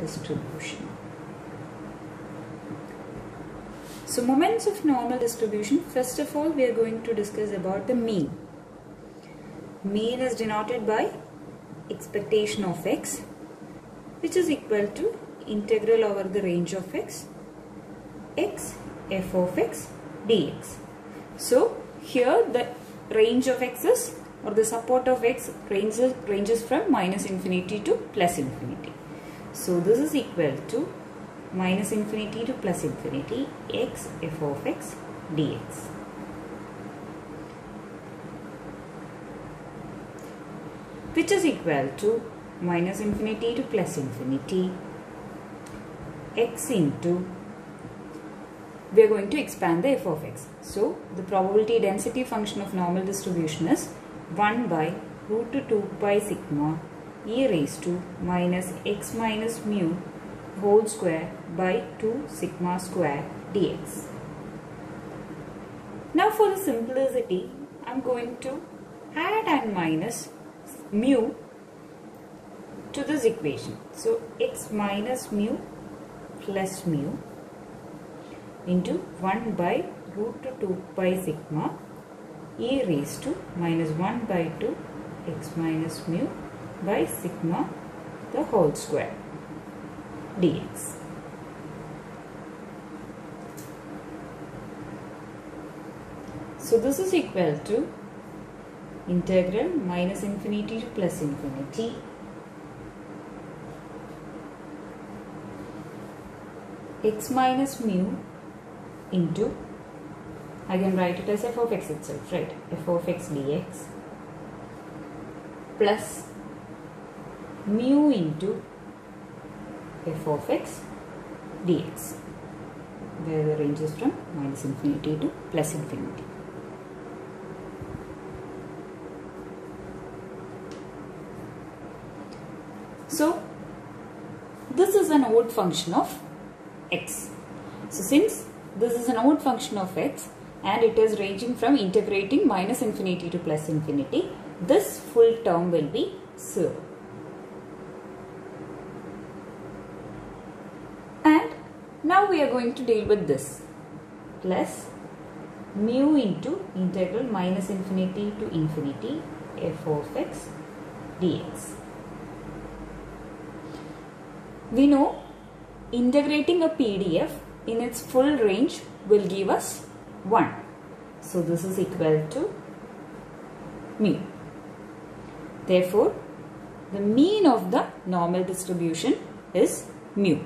distribution. So moments of normal distribution, first of all we are going to discuss about the mean. Mean is denoted by expectation of x which is equal to integral over the range of x x f of x dx. So here the range of x is or the support of x ranges, ranges from minus infinity to plus infinity. So this is equal to minus infinity to plus infinity x f of x dx. Which is equal to minus infinity to plus infinity x into we are going to expand the f of x. So the probability density function of normal distribution is 1 by root to 2 pi sigma e raised to minus x minus mu whole square by 2 sigma square dx. Now for the simplicity, I am going to add and minus mu to this equation. So x minus mu plus mu into 1 by root 2 pi sigma e raised to minus 1 by 2 x minus mu by sigma the whole square dx. So this is equal to integral minus infinity to plus infinity x minus mu into I can write it as f of x itself right f of x dx plus mu into f of x dx where the range is from minus infinity to plus infinity. So this is an odd function of x. So since this is an odd function of x and it is ranging from integrating minus infinity to plus infinity, this full term will be 0. And now we are going to deal with this plus mu into integral minus infinity to infinity f of x dx. We know integrating a PDF in its full range will give us 1. So this is equal to mu. Therefore, the mean of the normal distribution is mu.